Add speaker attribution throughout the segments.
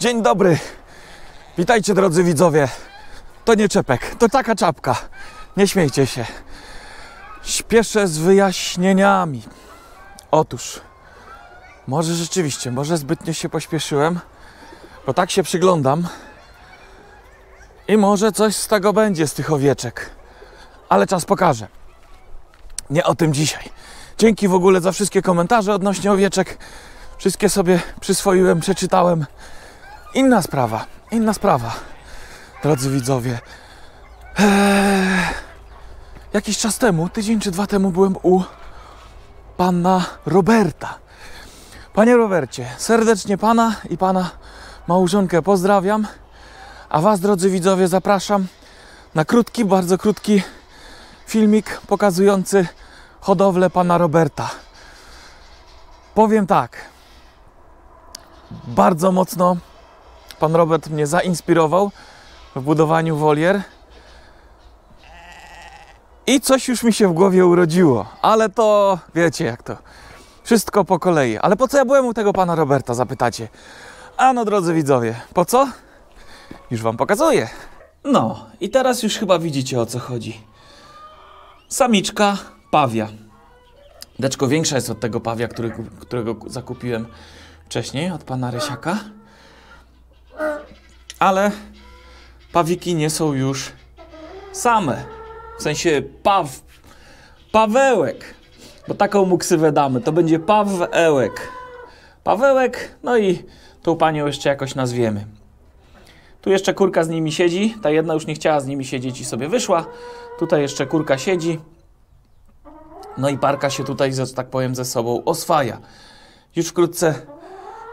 Speaker 1: Dzień dobry. Witajcie drodzy widzowie. To nie czepek, to taka czapka. Nie śmiejcie się. Śpieszę z wyjaśnieniami. Otóż, może rzeczywiście, może zbytnio się pośpieszyłem, bo tak się przyglądam i może coś z tego będzie, z tych owieczek. Ale czas pokaże. Nie o tym dzisiaj. Dzięki w ogóle za wszystkie komentarze odnośnie owieczek. Wszystkie sobie przyswoiłem, przeczytałem. Inna sprawa, inna sprawa. Drodzy widzowie, eee, jakiś czas temu, tydzień czy dwa temu byłem u pana Roberta. Panie Robercie, serdecznie pana i pana małżonkę pozdrawiam. A was, drodzy widzowie, zapraszam na krótki, bardzo krótki filmik pokazujący hodowlę pana Roberta. Powiem tak. Bardzo mocno pan Robert mnie zainspirował w budowaniu wolier. I coś już mi się w głowie urodziło, ale to wiecie jak to. Wszystko po kolei. Ale po co ja byłem u tego pana Roberta, zapytacie? A no, drodzy widzowie, po co? Już wam pokazuję. No, i teraz już chyba widzicie o co chodzi. Samiczka pawia. Deczko większa jest od tego pawia, który, którego zakupiłem wcześniej, od pana Rysiaka. Ale pawiki nie są już same. W sensie paw, pawełek. Bo taką mu ksywę damy. To będzie pawełek. Pawełek, no i tą panią jeszcze jakoś nazwiemy. Tu jeszcze kurka z nimi siedzi. Ta jedna już nie chciała z nimi siedzieć i sobie wyszła. Tutaj jeszcze kurka siedzi. No i parka się tutaj, że tak powiem, ze sobą oswaja. Już wkrótce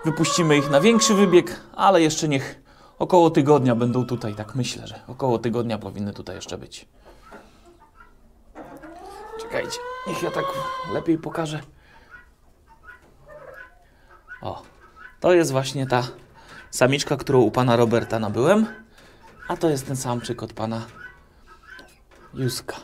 Speaker 1: wypuścimy ich na większy wybieg, ale jeszcze niech około tygodnia będą tutaj, tak myślę, że około tygodnia powinny tutaj jeszcze być. Czekajcie, niech ja tak lepiej pokażę. O, to jest właśnie ta samiczka, którą u pana Roberta nabyłem, a to jest ten samczyk od pana Józka.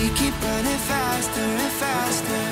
Speaker 2: We keep running faster and faster.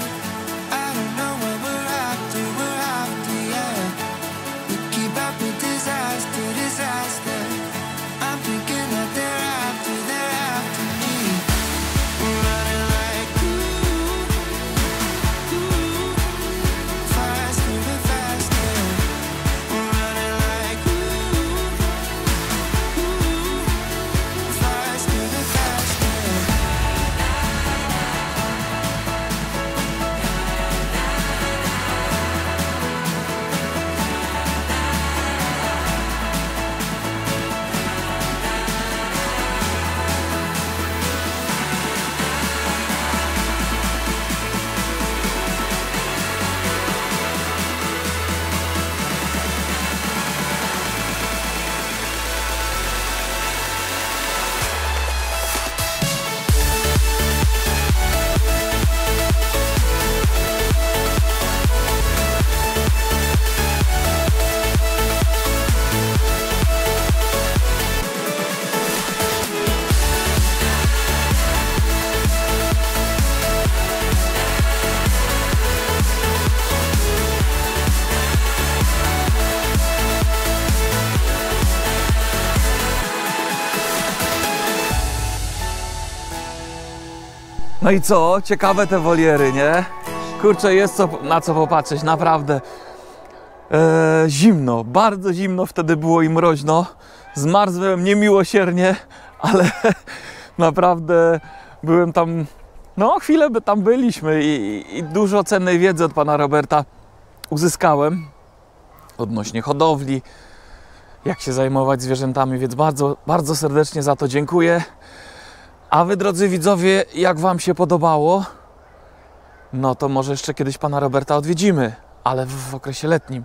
Speaker 1: No i co? Ciekawe te woliery, nie? Kurczę, jest co, na co popatrzeć, naprawdę. E, zimno, bardzo zimno wtedy było i mroźno. Zmarzłem niemiłosiernie, ale naprawdę byłem tam, no chwilę by tam byliśmy i, i dużo cennej wiedzy od pana Roberta uzyskałem odnośnie hodowli, jak się zajmować zwierzętami, więc bardzo, bardzo serdecznie za to dziękuję. A wy, drodzy widzowie, jak wam się podobało, no to może jeszcze kiedyś pana Roberta odwiedzimy, ale w, w okresie letnim,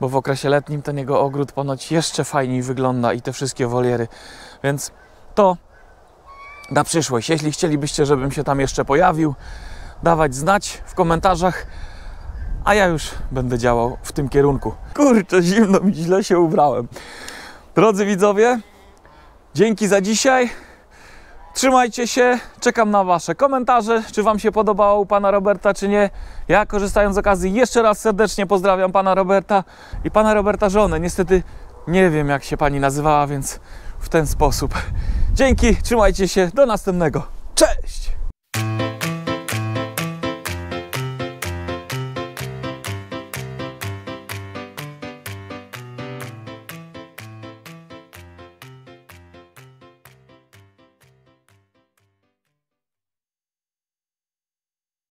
Speaker 1: bo w okresie letnim ten jego ogród ponoć jeszcze fajniej wygląda i te wszystkie woliery, więc to na przyszłość. Jeśli chcielibyście, żebym się tam jeszcze pojawił, dawać znać w komentarzach, a ja już będę działał w tym kierunku. Kurczę, zimno mi źle się ubrałem. Drodzy widzowie, dzięki za dzisiaj. Trzymajcie się, czekam na Wasze komentarze, czy Wam się podobało u Pana Roberta, czy nie. Ja korzystając z okazji jeszcze raz serdecznie pozdrawiam Pana Roberta i Pana Roberta żonę. Niestety nie wiem jak się Pani nazywała, więc w ten sposób. Dzięki, trzymajcie się, do następnego. Cześć!